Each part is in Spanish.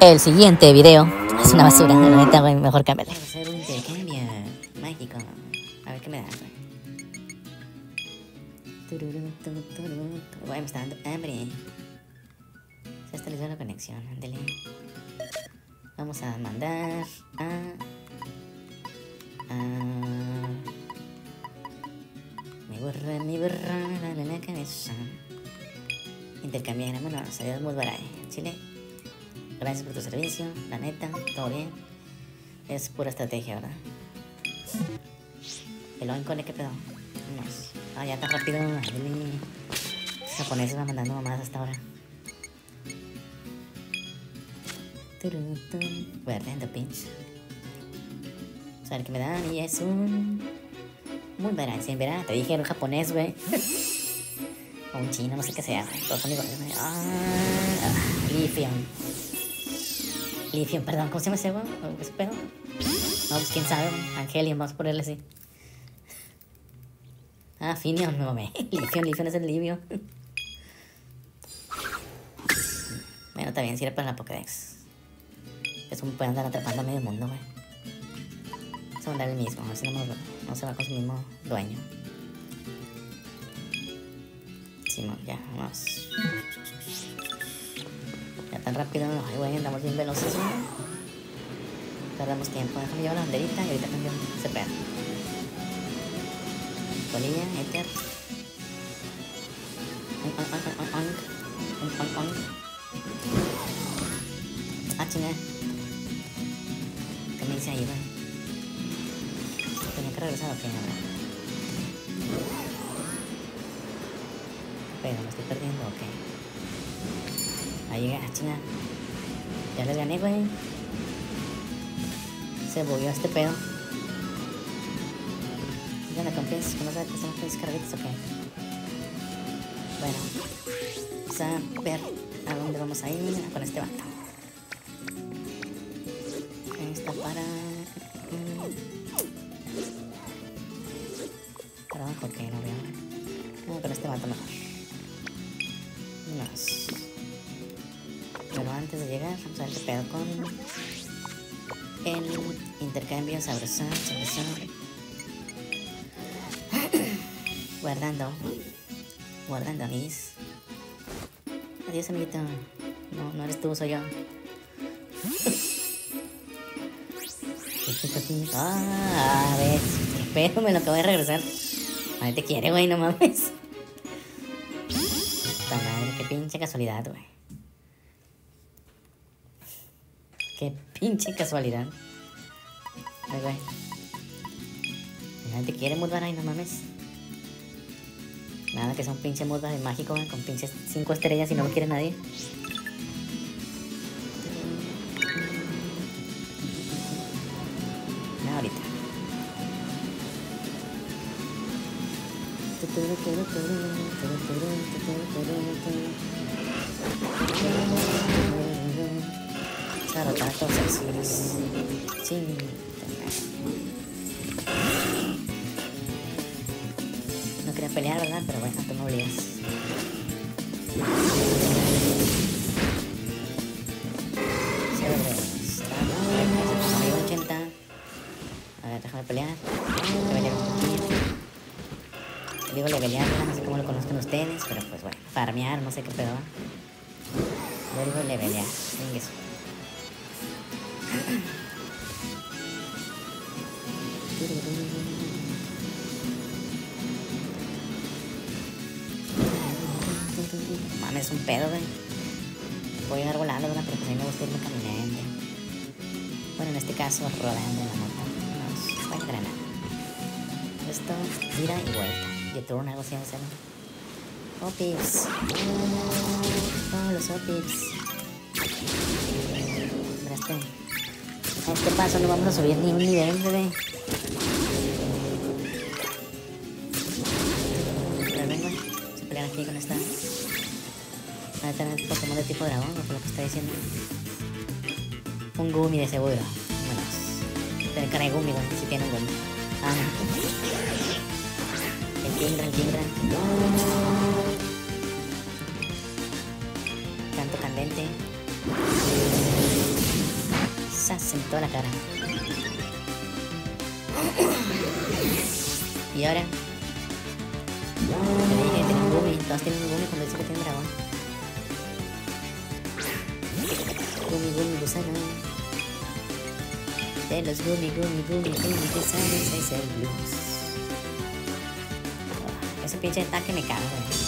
El siguiente video es una basura, mejor cámbiale. Vamos a hacer un intercambio mágico. A ver qué me da, me está dando hambre. Se la conexión, ándale. Vamos a mandar a. a. Mi burra, mi burra, la, la, la cabeza. Intercambiar, vámonos, adiós, muy barato. Chile. Gracias por tu servicio, la neta, todo bien. Es pura estrategia, ¿verdad? El Oincole, ¿qué pedo? Vamos. Ah, ya está rápido. Los japoneses van mandando mamadas hasta ahora. Turutun. Guardando pinch. Vamos a ver qué me dan. Y es un. Muy verán, sí, verán. Te dije, era un japonés, güey. o un chino, no sé qué sea, güey. Todos son. Ah, ah, Lithium, perdón, ¿cómo se llama ese, güey? ¿Ese pedo? No, pues quién sabe, güey. Angelium, vamos a ponerle así. Ah, Finion, me mamé. Lithium, Lithium es el libio. bueno, bien, sirve para la Pokédex. Es un puede andar atrapando a medio mundo, güey. Vamos a mandar el mismo, a ver si no, me- no se va con su mismo dueño. Simón, ya, vamos. Tan rápido, ay, güey, andamos bien veloces. Perdemos tiempo, déjame llevar la banderita y ahorita cambio ese pedo. Polilla, enter. Ah, chinga. ¿Qué me dice ahí, güey? Tenía que regresar, a ver. Pero me estoy perdiendo, ok. Ahí llegué, ah, chinga. Ya les gané, güey. Se bugueó este pedo. ¿Ya la compres? ¿Cómo sabes que son tres carritos o qué? Bueno, vamos a ver a dónde vamos a ir con este vato. Está para. mm, Para abajo, que no veo. No, con este vato mejor. Vamos a ver qué pedo con el intercambio sabrosón, sabrosón. Guardando. Guardando mis. Adiós, amiguito. No, no eres tú, soy yo. Ah, a ver. Pedo, me lo acabo de regresar. Nadie te quiere, güey, no mames. Puta madre, qué pinche casualidad, güey. Qué pinche casualidad. Ay, güey. Nadie te quiere, Mudvara, y no mames. Nada, que un pinche Mudvara mágico, güey, con pinches 5 estrellas y no lo quiere nadie. No, ahorita. Sarotato, seis Sí. No quería pelear, ¿verdad? Pero bueno, tú me obligas. Cero de Estamos. 80. A ver, déjame pelear. Digo levelear, no sé cómo lo conozcan ustedes, pero pues bueno, farmear, no sé qué pedo. Yo digo levelear. Venga Bueno, en este caso, rodando en la moto. Vaya granada. Esto, gira y vuelta. Y turno, hacerlo. Oh, pips. Oh, los oh. A este paso no vamos a subir ni un nivel, bebé. Pero venga, se pelean aquí con esta. Va a tener Pokémon de tipo dragón, por lo que está diciendo. Un Gumi de seguro. Bueno, tiene cara de Gumi, si tiene un Gumi. Ah, el Kingdra, el Kingdra. Canto candente. en toda la cara. Y ahora. Le dije que tiene un Gumi. Todos tienen un Gumi cuando dice que tiene un dragón. Gumi, Gumi, gusano. De los Gumi, Gumi, Gumi, Gumi, gusanos es el blues. Oh, ese pinche ataque me cago, güey.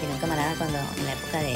Tiene un camarada cuando en la época de.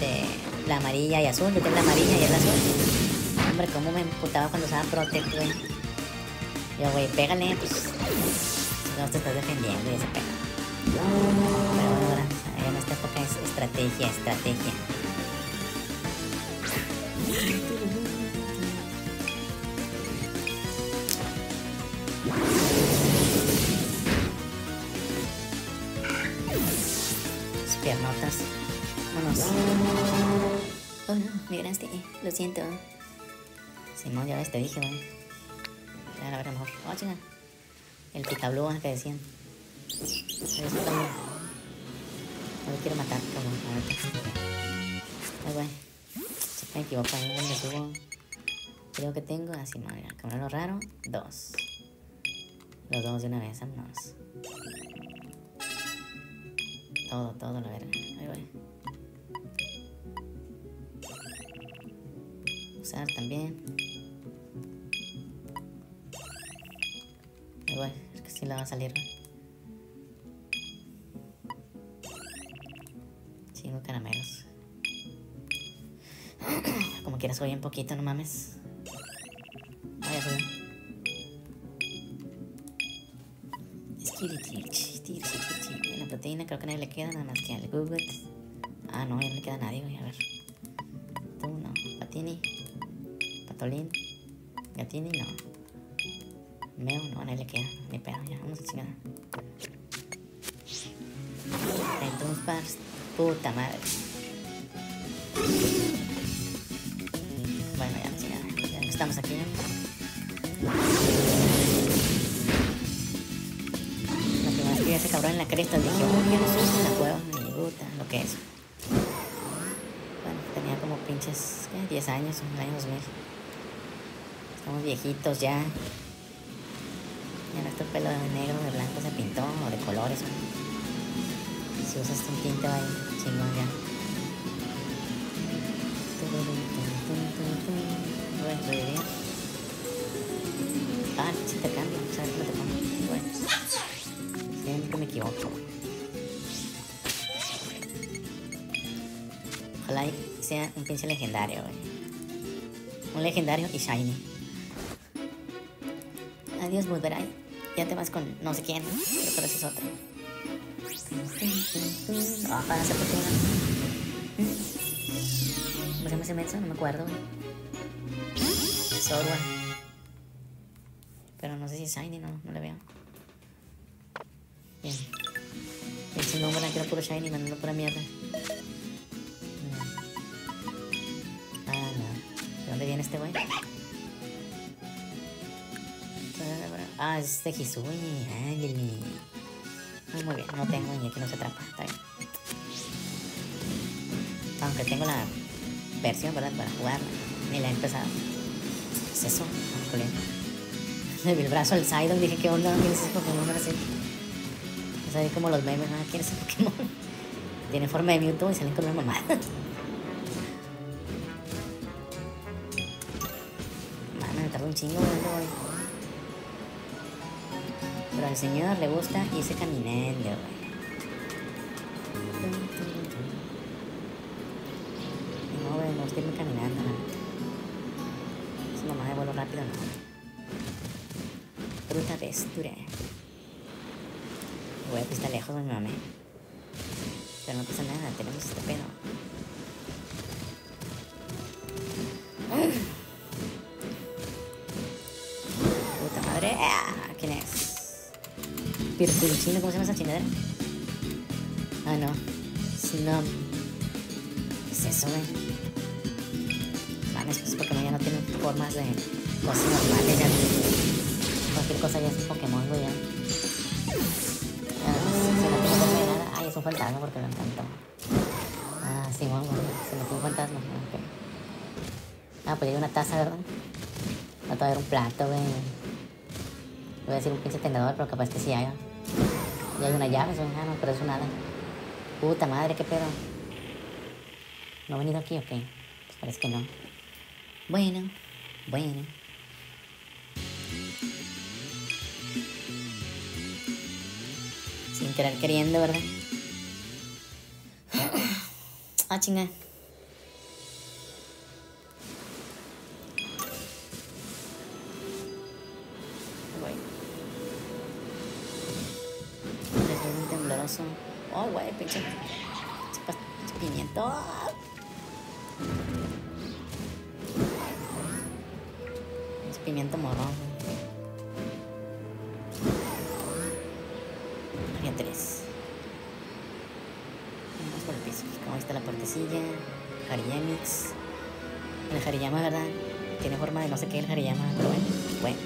de la amarilla y azul. Yo tengo la amarilla y el azul. Hombre, cómo me emputaba cuando usaba Protect, güey. Yo, güey, pégale, pues. No te estás defendiendo y ese pega. Pero bueno, ahora, en esta época es estrategia, estrategia. No, migraste. Lo siento. Simón, ya ves, te dije, güey. Ya, a ver, mejor. Oh, chinga. El picablú que decían. Es picablú. No lo quiero matar, cabrón. Ahorita. Ay, güey. Se me equivoco ahí, donde subo. Creo que tengo así, no, mira. Como lo raro, dos. Los dos de una vez, vámonos. Todo, todo, la verga. Ahí, güey. Usar también. Igual, es que sí la va a salir. Cinco caramelos. Como quieras, soy un poquito, no mames. Vaya, soy. La proteína creo que nadie le queda, nada más que al Google. Ah, no, ya no le queda a nadie, güey, a ver. Patolín. Gatini, no. Meo, no, nadie le queda. Ni pedo, ya, vamos a chingada. Entonces, puta madre. Bueno, ya, chingada. Ya estamos aquí, ¿no? La primera vez que vi a ese cabrón en la cresta dije, oh, yo no soy en la cueva. Y puta, lo que es. Bueno, tenía como pinches, ¿qué? 10 años, en el año 2000. Estamos viejitos ya. Ya nuestro pelo de negro, de blanco se pintó, o de colores. ¿no? Si usas un tinte ahí, chingón ya. Bueno, diría. Ah, sí te cambio, ¿sabes cómo te pongo? Bueno, siempre me equivoco. Ojalá sea un pinche legendario, güey. Un legendario y shiny. Adiós, Bulberay. Ya te vas con no sé quién, pero eso es otro. Ah, para hacer. ¿Cómo se llama ese menso? No me acuerdo. Sorwa. Pero no sé si es shiny, no, no le veo. Bien. Sin nombre, quiero puro shiny, mandando pura mierda. No. Ah, no. ¿De dónde viene este güey? Es de Hisui. Ándale. Muy bien, no tengo y aquí no se atrapa. Está bien. Aunque tengo la versión, ¿verdad? Para jugar. Ni la he empezado. ¿Qué es eso? Le vi el brazo al Sidon. Dije, ¿qué onda? ¿Quién es ese Pokémon ahora sí? Es ahí como los memes. Ah, ¿quién es ese Pokémon? Tiene forma de Mewtwo y salen con una mamada. Mano, me tardó un chingo, ¿dónde? Pero al señor le gusta irse caminando. No, güey, me gusta irme caminando, neta. Esa mamá de vuelo rápido, no. Fruta vestura. Güey, pues está lejos, mi mamá. Pero no pasa nada, tenemos este pedo. ¿Cómo se llama esa chingadera? Ah, no. Snom. ¿Qué es eso, güey? Mames, pues Pokémon ya no tienen formas de cosas normales. Ya. Cualquier cosa ya es Pokémon, güey. Ah, de nada. Ay, es un fantasma porque me encantó. Ah, sí, güey. Se metió un fantasma. Ok. Ah, pues hay una taza, ¿verdad? Va a haber un plato, güey. Voy a decir un pinche tenedor, pero capaz que sí haya. Y hay una llave, güey. Ah, no, pero eso nada. Puta madre, qué pedo. ¿No ha venido aquí o qué? Pues parece que no. Bueno, bueno. Sin querer queriendo, ¿verdad? Ah, chinga. Es pimiento morrón. Había tres. Vamos por el piso. Como está la puertecilla. Hariyamix. El Hariyama, ¿verdad? Tiene forma de no sé qué el Hariyama, pero bueno. Bueno.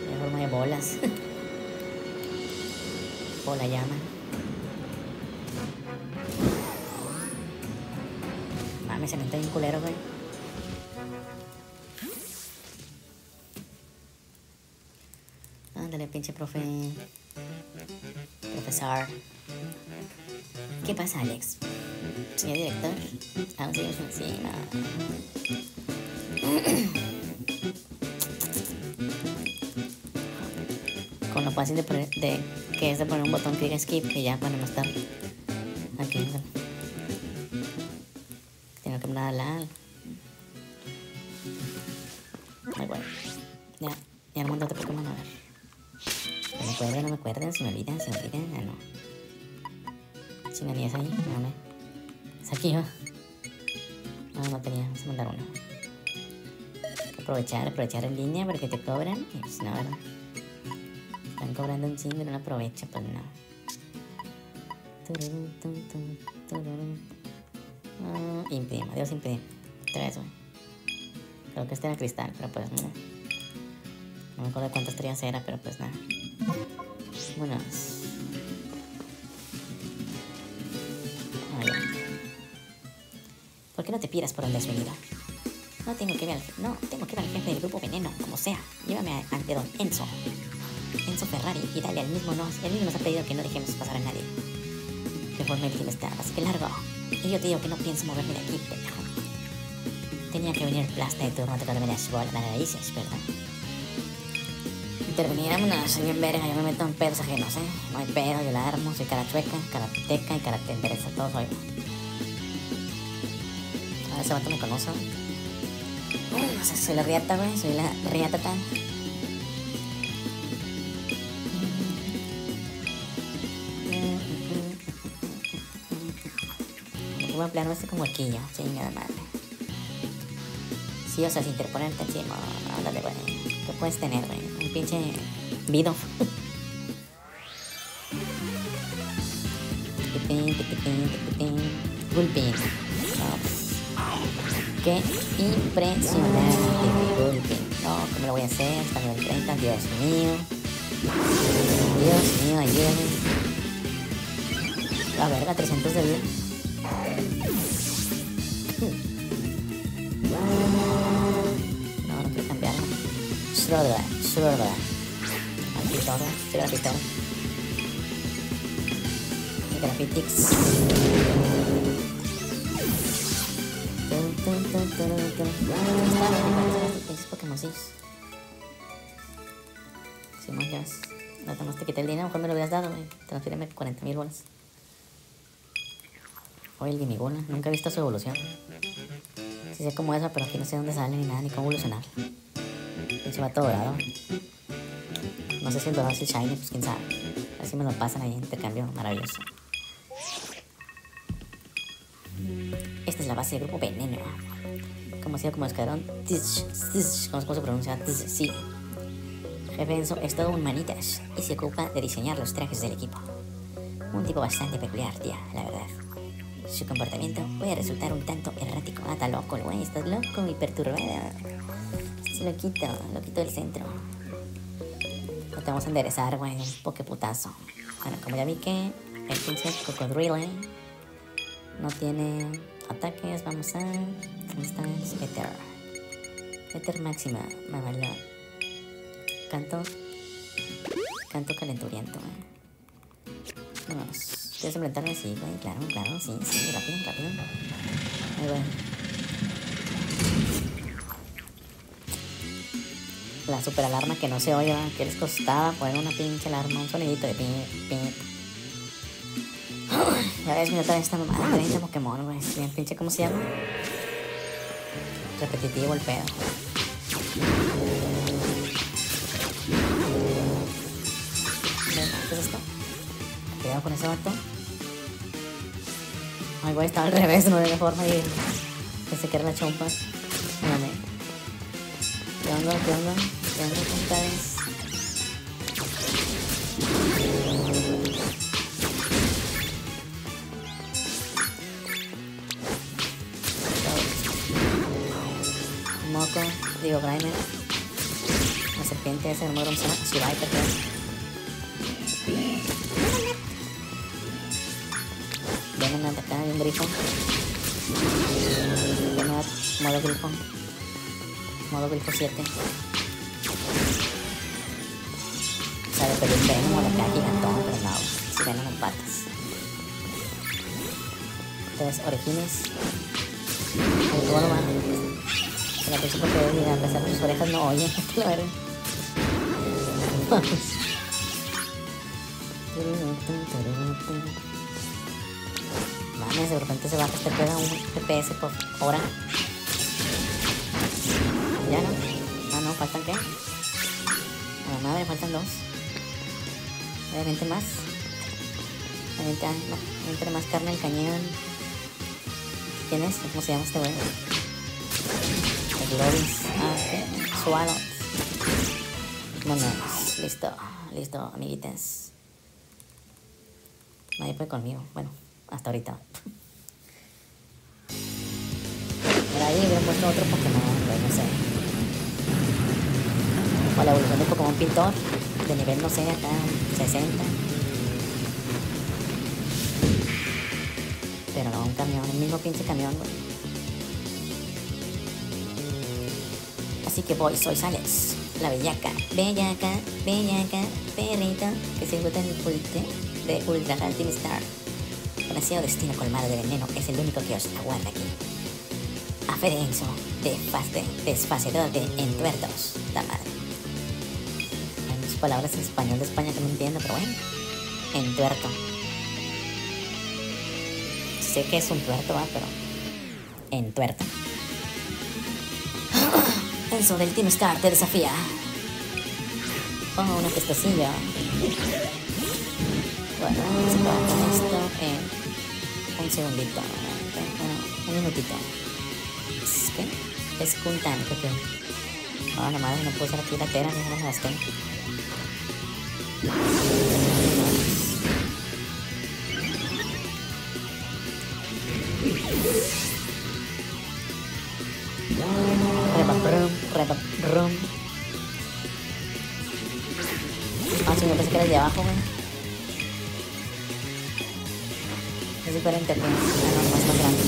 Tiene forma de bolas. Bola llama. Mames, se me está bien culero, güey. Pinche profe. Profesor. ¿Qué pasa, Alex? Señor director. Aún seguimos encima. Con lo fácil de poner, de, que es de poner un botón que diga skip y ya para no estar aprovechar, aprovechar en línea porque te cobran. Y pues no, ¿verdad? Están cobrando un chingo y no lo aprovecha, pues no. Tururú. Ah, imprima, Dios imprima. Vez, güey. Creo que este era cristal, pero pues no. No me acuerdo cuántas estrellas era, pero pues nada. Ya. ¿Por qué no te piras por donde has venido? No tengo que ver al, no, tengo que ver al jefe del grupo Veneno, como sea. Llévame a- ante don Enzo. Enzo Ferrari y dale al mismo nos. El mismo nos ha pedido que no dejemos pasar a nadie. De forma el estar, así que largo. Y yo te digo que no pienso moverme de aquí, pendejo. Tenía que venir plasta de turno a tocarme las bolas, las narices, ¿verdad? Intervenir, vámonos, soy bien verga, yo me meto en pedos ajenos, ¿eh? No hay pedo, yo la armo, soy cara chueca, karateca y karate todo soy. Ahora ese vato me conoce. No sé, soy la riata, güey, soy la riata tan. Voy a emplear este como huequillo, chingada madre. Sí, o sea, sin interponerte encima, ándale, güey. ¿Qué puedes tener, güey? Un pinche vido. Tiquitín, tiquitín, tiquitín. Gulpin. Qué impresionante. No, ¿cómo lo voy a hacer? Está nivel 30, Dios mío. Dios mío, ayúdame. La verga, 300 de vida. No, no quiero cambiarlo. Schroeder, Schroeder. Aquí todo, Schroeder. Y Graphitics. Bien, igual, estos Pokémoncillos. Simón, ya ves. No, nomás te quité el dinero, mejor me lo hubieras dado, güey. Transfíreme 40 mil bolas. Oye, el Gimigula, nunca he visto su evolución. Sí sé cómo es, pero aquí no sé dónde sale ni nada, ni cómo evolucionar. Pinche vato dorado. No sé si el dorado es el shiny, pues quién sabe. A ver si me lo pasan ahí, intercambio maravilloso. Esta es la base del grupo Veneno. Conocido como escuadrón ¿cómo se pronuncia? Sí. Jefe Enzo es todo un manitas y se ocupa de diseñar los trajes del equipo. Un tipo bastante peculiar, tía, la verdad. Su comportamiento puede resultar un tanto errático. Ah, está loco güey, estás loco y perturbado. Estás loquito, loquito del centro. Te vamos a enderezar, güey, un poque putazo. Bueno, como ya vi que el pinche cocodrilo no tiene ataques, vamos a ¿Dónde está el Ether? Ether máxima, mamalón. Canto. Canto calenturiento, eh. Vamos. ¿Quieres enfrentarme? Sí, güey, claro, claro, sí, sí, rápido, rápido. Ahí va. La super alarma que no se oye. ¿qué les costaba poner una pinche alarma? Un sonidito de pin, pin. Ya mira, otra vez esta mamada, pinche Pokémon, güey. Bien, pinche, ¿cómo se llama? Repetitivo el pedo. ¿Qué es esto? Cuidado con ese vato. Ay, güey, estaba al revés, no de la forma y pensé que era la chompa. Mírame. ¿Qué onda? ¿Qué onda? ¿Qué onda? Digo Grimer. La serpiente esa, no me acuerdo cómo se llama. Shibai, creo. Vienen a atacar un grifo. Vienen a modo grifo. Modo grifo 7. O sea, de pedir Venom la caja gigantón, pero no, si Venom en patas. Tres orejines. El gorba. La puse porque mira, a pesar de sus orejas no oye. la. Mames, de repente se baja este pedo a un FPS por hora. Ya no. Ah, no, faltan qué? A la madre, faltan dos. Obviamente más. Obviamente, ah, más carne al cañón. ¿Quién es? ¿Cómo se llama este güey? Gloris. Ah, ¿qué? Swallow. Vámonos. Listo. Listo, amiguitas. Nadie puede conmigo. Bueno, hasta ahorita. Por ahí hubiera puesto otro Pokémon, güey, no sé. O la evolución de Pokémon Pintor. De nivel, no sé, acá 60. Pero no, un camión, el mismo pinche camión, güey. Así que voy, soy Alex, la bellaca, bellaca, bellaca, perrita, que se encuentra en el pulte de Ultra Ultim Star. Así destino colmado de veneno es el único que os aguarda aquí. Aferenzo, desfaste, desfacedote, entuertos, la madre. Hay muchas palabras en español de España que no entiendo, pero bueno. Entuerto. Sé que es un tuerto, ¿va? pero. Entuerto. Del Team Star te desafía. Oh, una pestecilla. Bueno, vamos a acabar con esto en un segundito. Bueno, un minutito. ¿Es qué? Es Kuntan, creo que. Oh, la madre, no puedo usar aquí la tela, no me gasté. Brum. Ah, sí, yo pensé que era el de abajo, güey. Es diferente aquí. Ah, no, más, grande.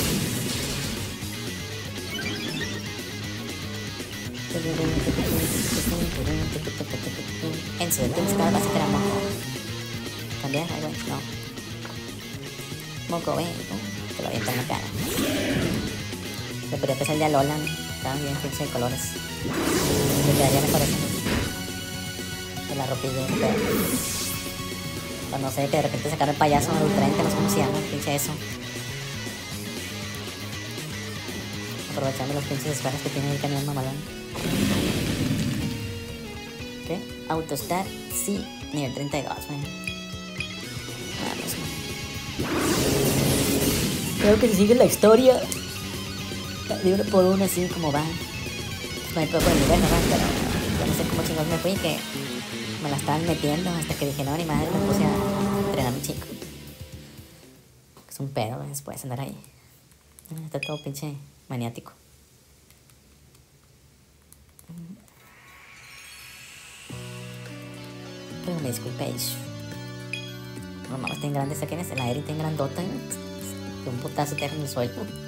Enzo, el Team Star va a a Moco. ¿Cambiar? Voy, no. Moco, pum, te lo avienta en la cara. Le podría empezar el de Alola, ¿no? Estaban bien pinche de colores. Le quedaría mejor eso. De la ropilla. Pues no sé, que de repente sacaron el payaso en el 30, no sé cómo se pinche eso. Aprovechando los pinches esferas que tiene el cañón mamalón. ¿Qué? Autostar, sí, nivel 32, güey. Vamos. Creo que si sigue la historia, libro por uno así como va. No hay poco de nivel, ¿verdad? Pero yo no sé cómo chingados me fui que me la estaban metiendo hasta que dije, no, ni madre, me puse a entrenar a mi chico. Es un pedo, güey, después andar ahí. Está todo pinche maniático. Pero me disculpéis. No mames, tan grande esa que el aire tan grandota. Que un putazo te deja en el suelo.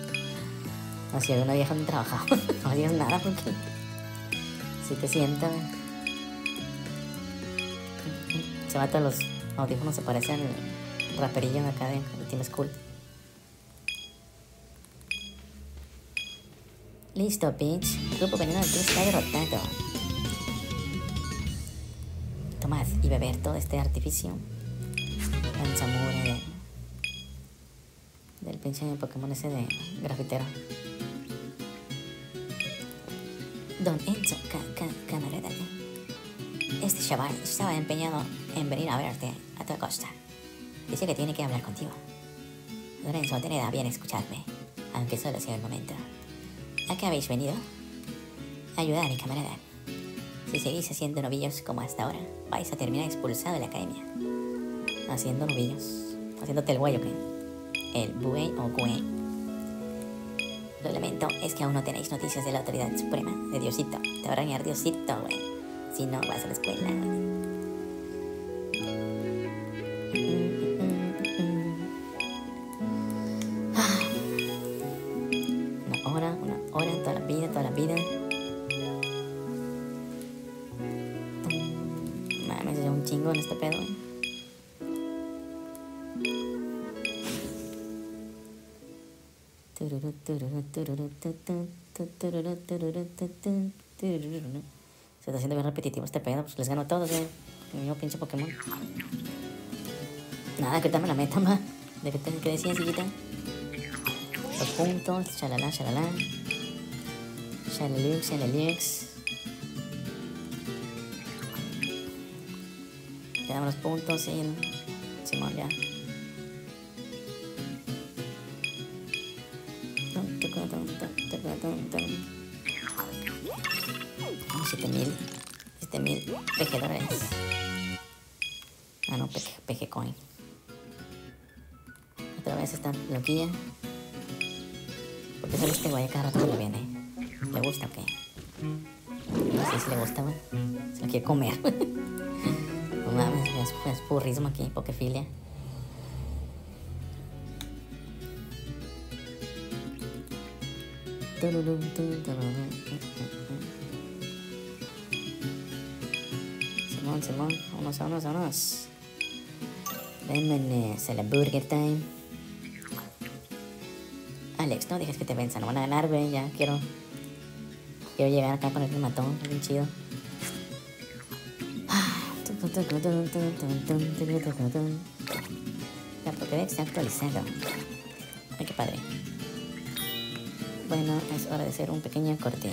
No, si hay una vieja donde trabajaba, no digas nada porque si te sienta. Se mata los audífonos, se parece al raperillo de acá de, de Team School. Listo, bitch. Grupo veneno del Team está derrotado. Y beber todo este artificio. Samure de, del pinche Pokémon ese de grafitero. Don Enzo, ca ca camarada. Este chaval estaba empeñado en venir a verte a toda costa. Dice que tiene que hablar contigo. Lorenzo, tened a bien escucharme, aunque solo sea el momento. ¿A qué habéis venido? A a mi camarada. Si seguís haciendo novillos como hasta ahora, vais a terminar expulsado de la academia. Haciendo novillos. Haciéndote el guayo, ¿qué? El buey o güey. Lo lamento, es que aún no tenéis noticias de la autoridad suprema, de Diosito. Te va a regañar Diosito, güey. Si no vas a la escuela, haciendo bien repetitivo este pedo. Pues les gano todos, güey. Mismo pinche Pokémon. Nada, que dame la meta, ma. ¿De qué, te, qué decías, chiquita? Los puntos, shalala, shalala. Shalalux, shalalux. Quedan los puntos y... Simón, ya. Vamos, 7000. Esta loquilla. ¿Por qué sale este güey cada rato le viene? ¿Le gusta o qué? No sé si le gusta, güey. Se lo quiere comer. no mames, es, es purrismo aquí, pokefilia. Simón, Simón, vámonos, vámonos, vámonos. Vámonos la Burger Time. Alex, no dejes que te venzan, no van a ganar, güey, ya quiero. Quiero llegar acá con el matón, bien chido. La Pokédex se ha actualizado. Ay, qué padre. Bueno, es hora de hacer un pequeño corte.